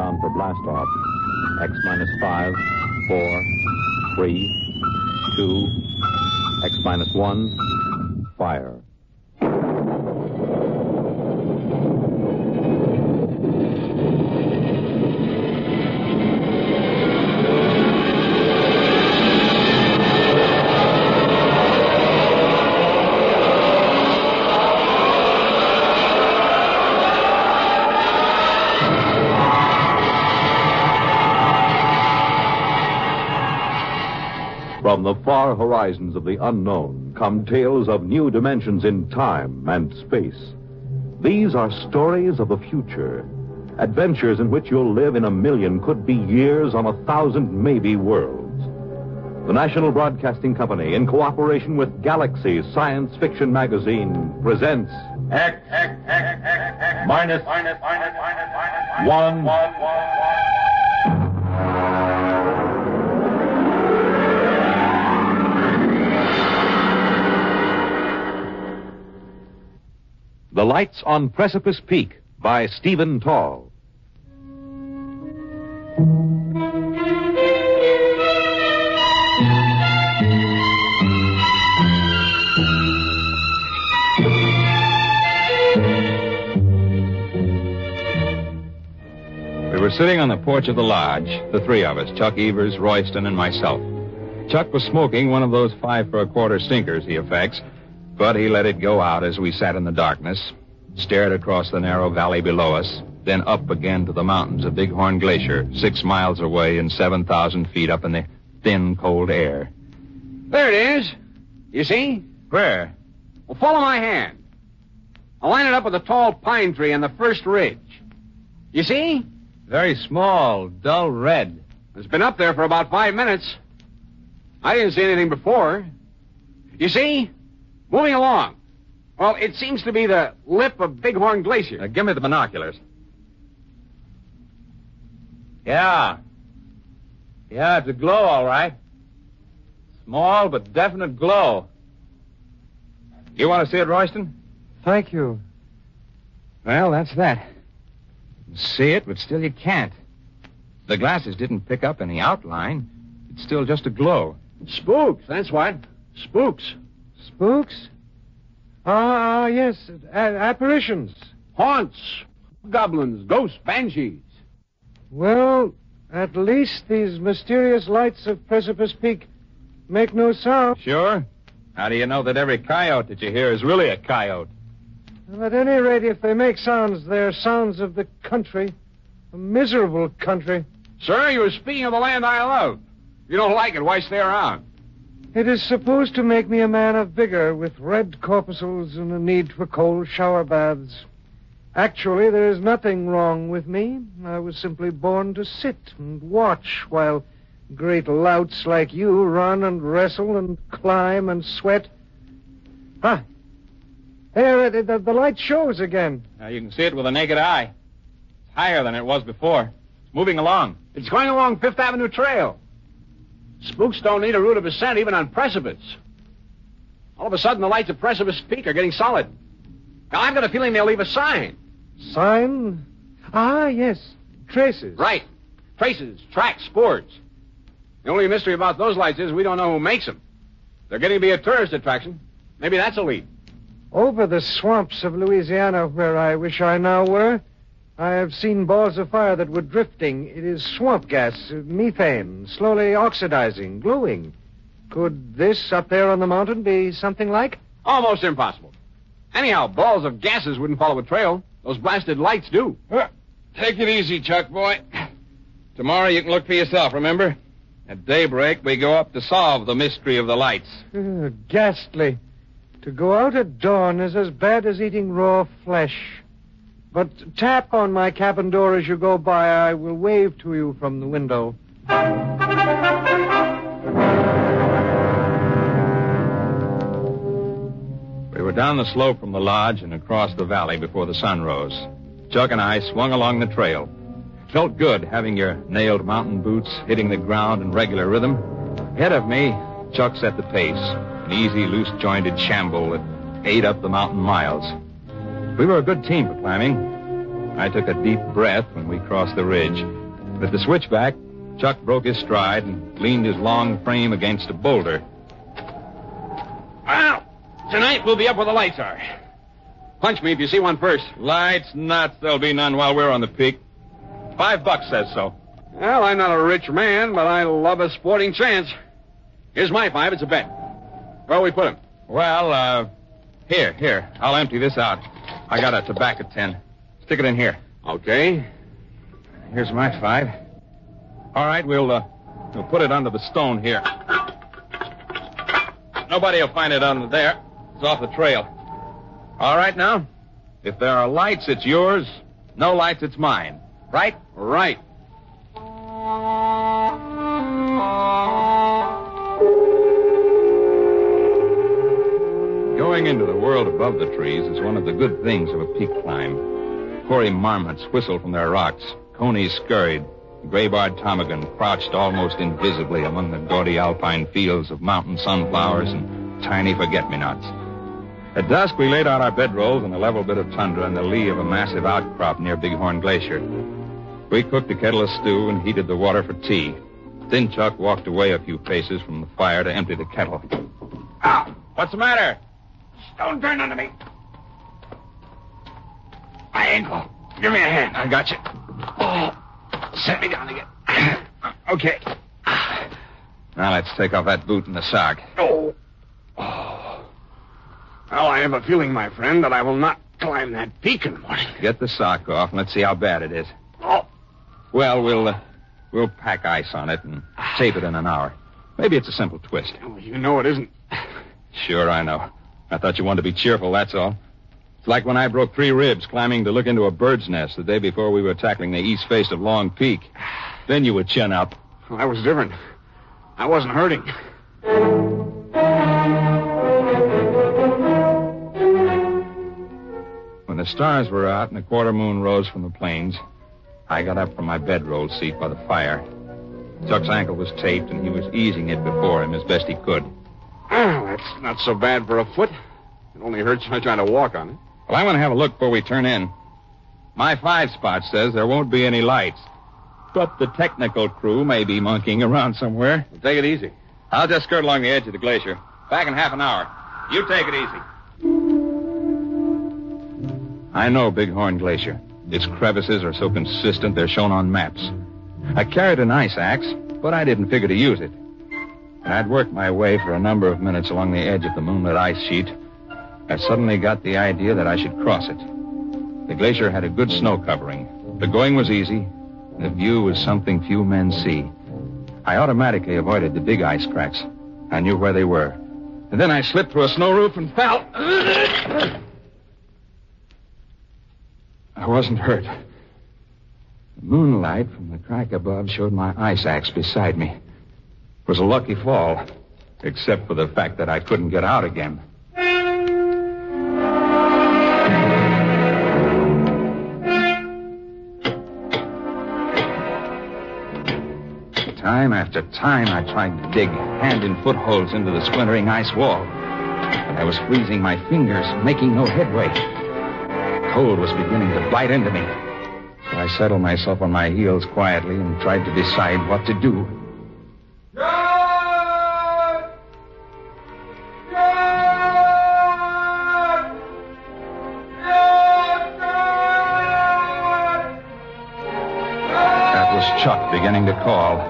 countdown for blast off. X minus five, four, three, two, X minus one, fire. From the far horizons of the unknown come tales of new dimensions in time and space. These are stories of the future. Adventures in which you'll live in a million, could be years on a thousand, maybe worlds. The National Broadcasting Company, in cooperation with Galaxy Science Fiction Magazine, presents X, X, X, X. The Lights on Precipice Peak by Stephen Tall. We were sitting on the porch of the lodge, the three of us, Chuck Evers, Royston, and myself. Chuck was smoking one of those five for a quarter stinkers he affects, but he let it go out as we sat in the darkness, stared across the narrow valley below us, then up again to the mountains of Bighorn Glacier, six miles away and 7,000 feet up in the thin, cold air. There it is. You see? Where? Well, follow my hand. I'll line it up with a tall pine tree on the first ridge. You see? Very small, dull red. It's been up there for about five minutes. I didn't see anything before. You see? Moving along. Well, it seems to be the lip of Bighorn Glacier. Now, give me the binoculars. Yeah. Yeah, it's a glow, all right. Small but definite glow. You want to see it, Royston? Thank you. Well, that's that. See it, but still you can't. The glasses didn't pick up any outline. It's still just a glow. Spooks, that's what. Spooks. Spooks? Ah, ah, yes. A- apparitions. Haunts. Goblins. Ghosts. Banshees. Well, at least these mysterious lights of Precipice Peak make no sound. Sure? How do you know that every coyote that you hear is really a coyote? And at any rate, if they make sounds, they're sounds of the country. A miserable country. Sir, you were speaking of the land I love. If you don't like it, why stay around? It is supposed to make me a man of vigor with red corpuscles and a need for cold shower baths. Actually, there is nothing wrong with me. I was simply born to sit and watch while great louts like you run and wrestle and climb and sweat. Ah, huh. there, the, the, the light shows again. Now, you can see it with a naked eye. It's higher than it was before. It's moving along. It's going along Fifth Avenue Trail. Spooks don't need a route of ascent even on precipice. All of a sudden, the lights of Precipice Peak are getting solid. Now, I've got a feeling they'll leave a sign. Sign? Ah, yes. Traces. Right. Traces, tracks, spoors. The only mystery about those lights is we don't know who makes them. They're getting to be a tourist attraction. Maybe that's a lead. Over the swamps of Louisiana, where I wish I now were, I have seen balls of fire that were drifting. It is swamp gas, uh, methane, slowly oxidizing, gluing. Could this up there on the mountain be something like? Almost impossible. Anyhow, balls of gases wouldn't follow a trail. Those blasted lights do. Take it easy, Chuck boy. Tomorrow you can look for yourself, remember? At daybreak, we go up to solve the mystery of the lights. Uh, ghastly. To go out at dawn is as bad as eating raw flesh. But tap on my cabin door as you go by. I will wave to you from the window. We were down the slope from the lodge and across the valley before the sun rose. Chuck and I swung along the trail. Felt good having your nailed mountain boots hitting the ground in regular rhythm. Ahead of me, Chuck set the pace, an easy, loose jointed shamble that ate up the mountain miles. We were a good team for climbing. I took a deep breath when we crossed the ridge. At the switchback, Chuck broke his stride and leaned his long frame against a boulder. Well, tonight we'll be up where the lights are. Punch me if you see one first. Lights, nuts, there'll be none while we're on the peak. Five bucks says so. Well, I'm not a rich man, but I love a sporting chance. Here's my five. It's a bet. Where'll we put him? Well, uh, here, here. I'll empty this out. I got a tobacco tin. Stick it in here. Okay. Here's my five. All right, we'll, uh, we'll put it under the stone here. Nobody will find it under there. It's off the trail. All right now? If there are lights, it's yours. No lights, it's mine. Right? Right. Going into the world above the trees is one of the good things of a peak climb. Hoary marmots whistled from their rocks. Conies scurried. Gray-barred ptarmigan crouched almost invisibly among the gaudy alpine fields of mountain sunflowers and tiny forget-me-nots. At dusk, we laid out our bedrolls on a level bit of tundra in the lee of a massive outcrop near Bighorn Glacier. We cooked a kettle of stew and heated the water for tea. Then Chuck walked away a few paces from the fire to empty the kettle. Ow! What's the matter? Stone turn under me. My ankle. Give me a hand. I got you. Oh, set me down again. okay. Now let's take off that boot and the sock. Oh. oh. Well, I have a feeling, my friend, that I will not climb that peak in the morning. Get the sock off and let's see how bad it is. Oh. Well, we'll uh, we'll pack ice on it and tape it in an hour. Maybe it's a simple twist. oh you know it isn't. Sure, I know. I thought you wanted to be cheerful, that's all. It's like when I broke three ribs climbing to look into a bird's nest the day before we were tackling the east face of Long Peak. Then you would chin up. Well, that was different. I wasn't hurting. When the stars were out and the quarter moon rose from the plains, I got up from my bedroll seat by the fire. Chuck's ankle was taped, and he was easing it before him as best he could. Oh, that's not so bad for a foot. It only hurts when I try to walk on it. Well, I want to have a look before we turn in. My five spot says there won't be any lights. But the technical crew may be monkeying around somewhere. Well, take it easy. I'll just skirt along the edge of the glacier. Back in half an hour. You take it easy. I know Bighorn Glacier. Its crevices are so consistent they're shown on maps. I carried an ice axe, but I didn't figure to use it. I'd worked my way for a number of minutes along the edge of the moonlit ice sheet. I suddenly got the idea that I should cross it. The glacier had a good snow covering. The going was easy. The view was something few men see. I automatically avoided the big ice cracks. I knew where they were. And then I slipped through a snow roof and fell. I wasn't hurt. The moonlight from the crack above showed my ice axe beside me. It was a lucky fall, except for the fact that I couldn't get out again. Time after time, I tried to dig hand and footholds into the splintering ice wall. But I was freezing my fingers, making no headway. Cold was beginning to bite into me. So I settled myself on my heels quietly and tried to decide what to do. Call.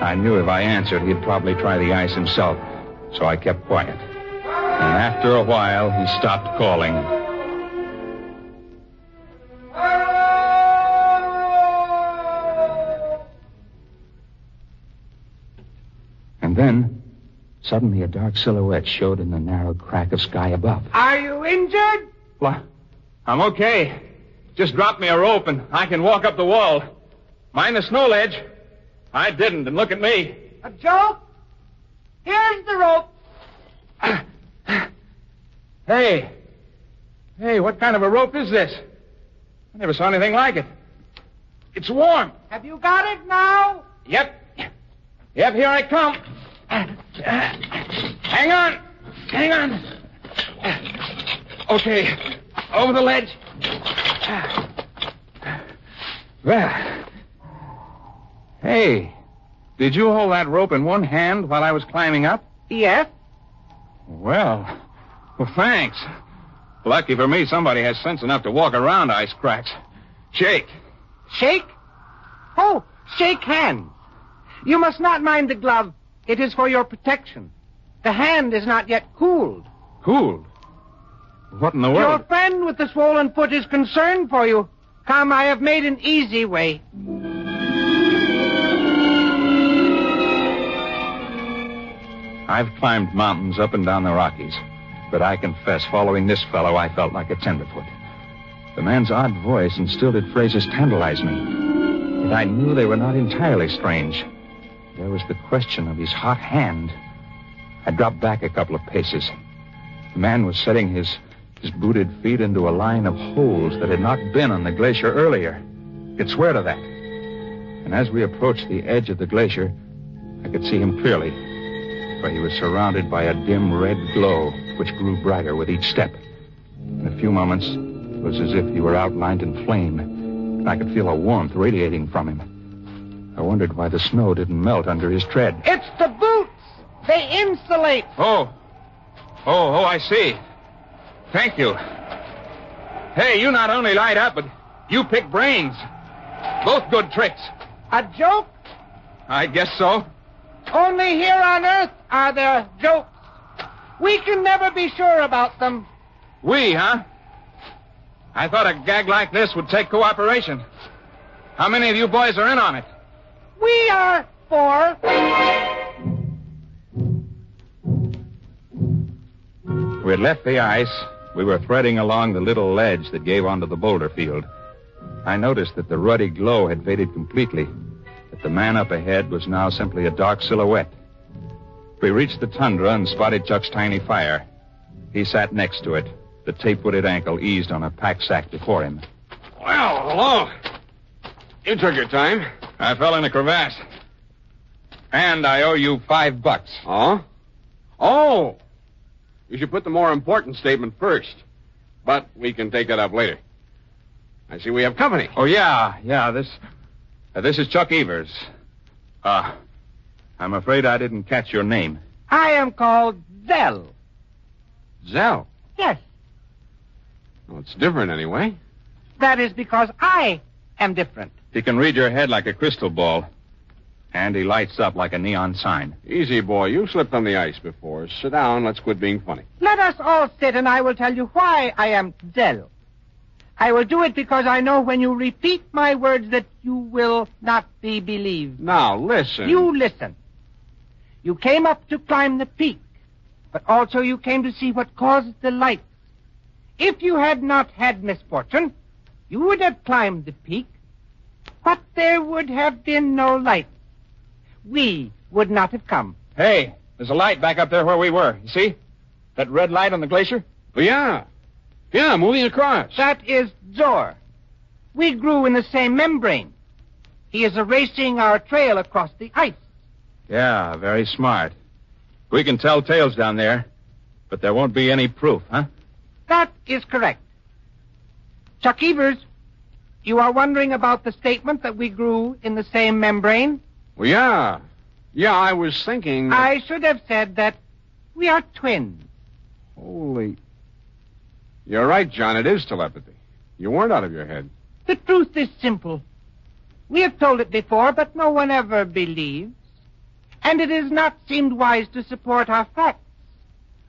I knew if I answered, he'd probably try the ice himself, so I kept quiet. And after a while, he stopped calling. And then, suddenly a dark silhouette showed in the narrow crack of sky above. Are you injured? What? I'm okay. Just drop me a rope and I can walk up the wall. Mind the snow ledge. I didn't, and look at me. A joke? Here's the rope. Hey. Hey, what kind of a rope is this? I never saw anything like it. It's warm. Have you got it now? Yep. Yep, here I come. Hang on. Hang on. Okay. Over the ledge. Well. Hey, did you hold that rope in one hand while I was climbing up? Yes? Well, well, thanks. Lucky for me, somebody has sense enough to walk around ice cracks. Shake. Shake? Oh, shake hands. You must not mind the glove. It is for your protection. The hand is not yet cooled. Cooled? What in the world? Your friend with the swollen foot is concerned for you. Come, I have made an easy way. I've climbed mountains up and down the Rockies, but I confess, following this fellow, I felt like a tenderfoot. The man's odd voice and stilted phrases tantalized me. Yet I knew they were not entirely strange. There was the question of his hot hand. I dropped back a couple of paces. The man was setting his, his booted feet into a line of holes that had not been on the glacier earlier. I could swear to that. And as we approached the edge of the glacier, I could see him clearly, for he was surrounded by a dim red glow which grew brighter with each step. In a few moments, it was as if he were outlined in flame, and I could feel a warmth radiating from him. I wondered why the snow didn't melt under his tread. It's the boots. They insulate. Oh. Oh, oh, I see. Thank you. Hey, you not only light up, but you pick brains. Both good tricks. A joke? I guess so. Only here on Earth are there jokes. We can never be sure about them. We, huh? I thought a gag like this would take cooperation. How many of you boys are in on it? We are four. We had left the ice. We were threading along the little ledge that gave onto the boulder field. I noticed that the ruddy glow had faded completely, that the man up ahead was now simply a dark silhouette. We reached the tundra and spotted Chuck's tiny fire. He sat next to it, the tape-wooded ankle eased on a pack sack before him. Well, hello. You took your time. I fell in a crevasse. And I owe you five bucks. Oh? Oh! You should put the more important statement first. But we can take that up later. I see we have company. Oh, yeah, yeah, this... uh, this is Chuck Evers. Uh, I'm afraid I didn't catch your name. I am called Zell. Zell. Yes, Well, it's different anyway. that is because I am different. He can read your head like a crystal ball. And he lights up like a neon sign. Easy, boy. You slipped on the ice before. Sit down. Let's quit being funny. Let us all sit and I will tell you why I am Zell. I will do it because I know when you repeat my words that you will not be believed. Now, listen. You listen. You came up to climb the peak, but also you came to see what caused the lights. If you had not had misfortune, you would have climbed the peak, but there would have been no light. We would not have come. Hey, there's a light back up there where we were. You see? That red light on the glacier? Oh, yeah. Yeah, moving across. That is Zor. We grew in the same membrane. He is erasing our trail across the ice. Yeah, very smart. We can tell tales down there, but there won't be any proof, huh? That is correct. Chuck Evers, you are wondering about the statement that we grew in the same membrane? Well, yeah. Yeah, I was thinking. that- I should have said that we are twins. Holy. You're right, John. It is telepathy. You weren't out of your head. The truth is simple. We have told it before, but no one ever believes. And it has not seemed wise to support our facts.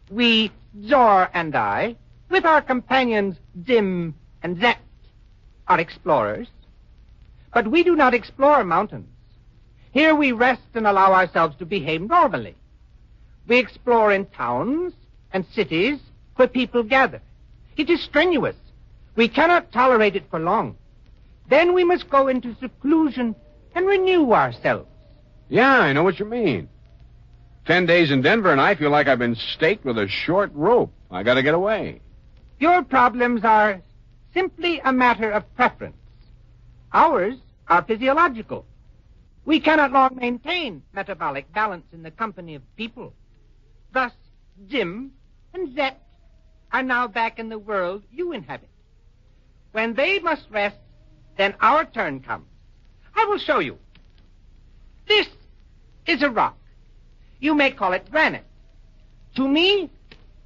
We, Zor and I, with our companions Zim and Zet, are explorers. But we do not explore mountains. Here we rest and allow ourselves to behave normally. We explore in towns and cities where people gather. It is strenuous. We cannot tolerate it for long. Then we must go into seclusion and renew ourselves. Yeah, I know what you mean. Ten days in Denver, and I feel like I've been staked with a short rope. I gotta get away. Your problems are simply a matter of preference. Ours are physiological. We cannot long maintain metabolic balance in the company of people. Thus, Zim and Zet are now back in the world you inhabit. When they must rest, then our turn comes. I will show you. This is a rock. You may call it granite. To me,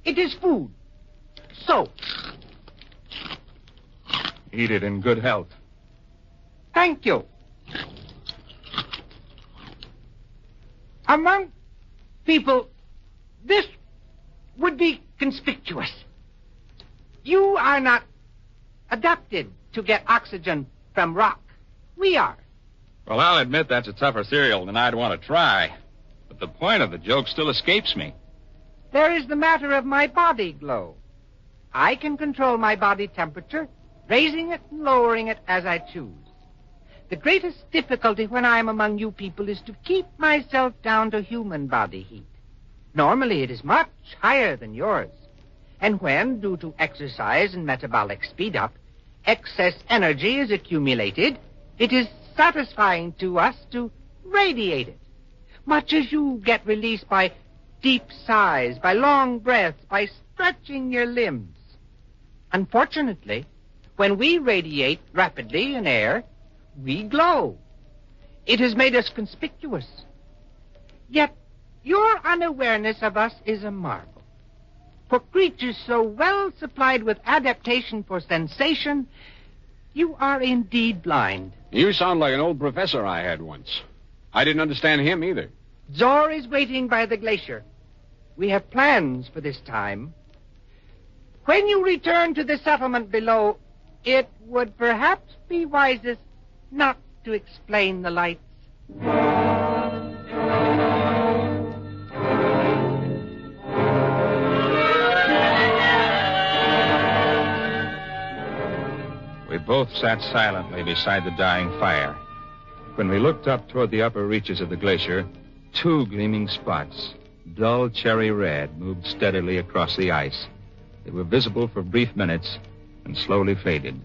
it is food. So, Eat it in good health. thank you. Among people, this would be conspicuous. You are not adapted to get oxygen from rock. We are. Well, I'll admit that's a tougher cereal than I'd want to try. But the point of the joke still escapes me. There is the matter of my body glow. I can control my body temperature, raising it and lowering it as I choose. The greatest difficulty when I am among you people is to keep myself down to human body heat. Normally it is much higher than yours. And when, due to exercise and metabolic speed up, excess energy is accumulated, it is satisfying to us to radiate it. Much as you get released by deep sighs, by long breaths, by stretching your limbs. Unfortunately, when we radiate rapidly in air, we glow. It has made us conspicuous. Yet, your unawareness of us is a marvel. For creatures so well supplied with adaptation for sensation, you are indeed blind. You sound like an old professor I had once. I didn't understand him either. Zor is waiting by the glacier. We have plans for this time. When you return to the settlement below, it would perhaps be wisest not to explain the lights. Both sat silently beside the dying fire. When we looked up toward the upper reaches of the glacier, two gleaming spots, dull cherry red, moved steadily across the ice. They were visible for brief minutes and slowly faded.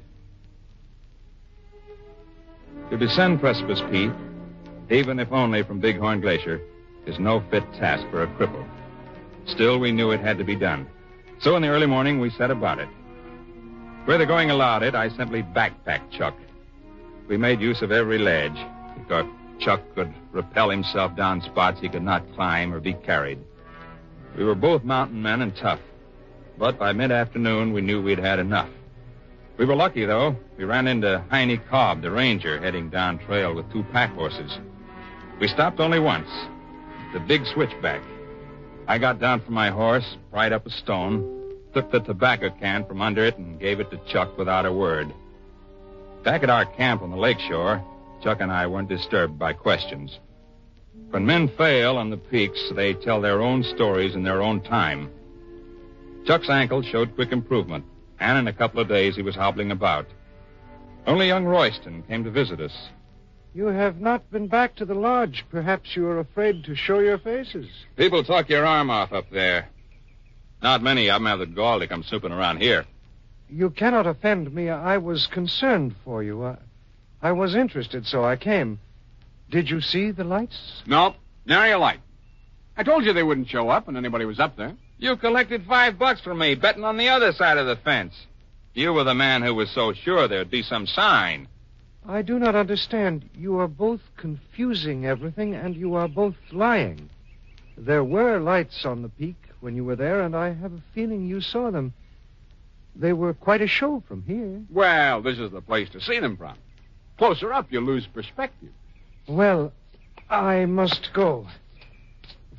To descend Precipice Peak, even if only from Bighorn Glacier, is no fit task for a cripple. Still, we knew it had to be done. So in the early morning, we set about it. Where the going allowed it, I simply backpacked Chuck. We made use of every ledge. Thought Chuck could rappel himself down spots he could not climb or be carried. We were both mountain men and tough. But by mid-afternoon, we knew we'd had enough. We were lucky, though. We ran into Heine Cobb, the ranger, heading down trail with two pack horses. We stopped only once the big switchback. I got down from my horse, pried up a stone, took the tobacco can from under it, and gave it to Chuck without a word. Back at our camp on the lakeshore, Chuck and I weren't disturbed by questions. When men fail on the peaks, they tell their own stories in their own time. Chuck's ankle showed quick improvement, and in a couple of days he was hobbling about. Only young Royston came to visit us. You have not been back to the lodge. Perhaps you are afraid to show your faces. People talk your arm off up there. Not many of them have the gall to come snooping around here. You cannot offend me. I was concerned for you. I, I was interested, so I came. Did you see the lights? Nope. Nary a light. I told you they wouldn't show up when anybody was up there. You collected five bucks from me, betting on the other side of the fence. You were the man who was so sure there'd be some sign. I do not understand. You are both confusing everything, and you are both lying. There were lights on the peak when you were there, and I have a feeling you saw them. They were quite a show from here. Well, this is the place to see them from. Closer up, you lose perspective. Well, I must go.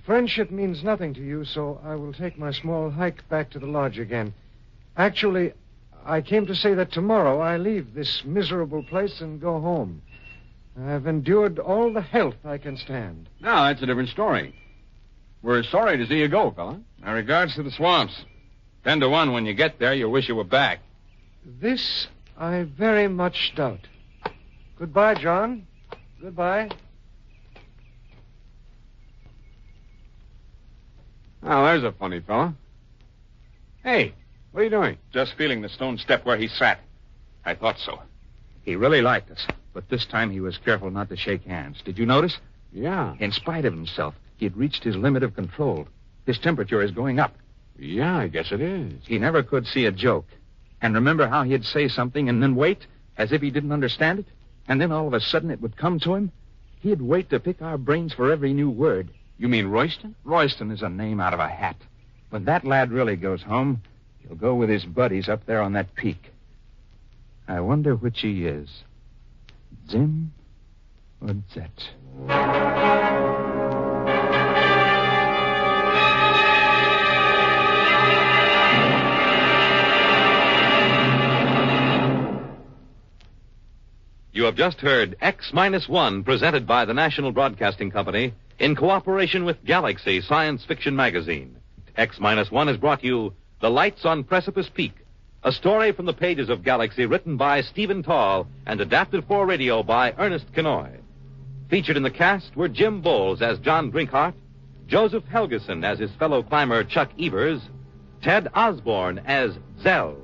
Friendship means nothing to you, so I will take my small hike back to the lodge again. Actually, I came to say that tomorrow I leave this miserable place and go home. I've endured all the health I can stand. Now, that's a different story. We're sorry to see you go, fella. My regards to the swamps. Ten to one, when you get there, you'll wish you were back. This I very much doubt. Goodbye, John. Goodbye. Now, there's a funny fella. Hey, what are you doing? Just feeling the stone step where he sat. I thought so. He really liked us, but this time he was careful not to shake hands. Did you notice? Yeah. In spite of himself, he had reached his limit of control. His temperature is going up. Yeah, I guess it is. He never could see a joke. And remember how he'd say something and then wait? as if he didn't understand it, and then all of a sudden it would come to him. He'd wait to pick our brains for every new word. You mean Royston? Royston is a name out of a hat. When that lad really goes home, he'll go with his buddies up there on that peak. I wonder which he is. Zim or Zet? You have just heard X Minus One presented by the National Broadcasting Company in cooperation with Galaxy Science Fiction Magazine. X Minus One has brought you The Lights on Precipice Peak, a story from the pages of Galaxy written by Stephen Tall and adapted for radio by Ernest Kinoy. Featured in the cast were Jim Boles as John Drinkhart, Joseph Helgeson as his fellow climber Chuck Evers, Ted Osborne as Zell,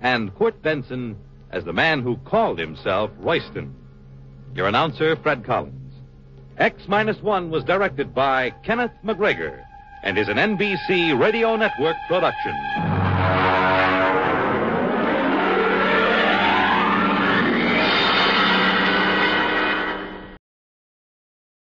and Court Benson as the man who called himself Royston. Your announcer, Fred Collins. X Minus One was directed by Kenneth McGregor and is an NBC Radio Network production.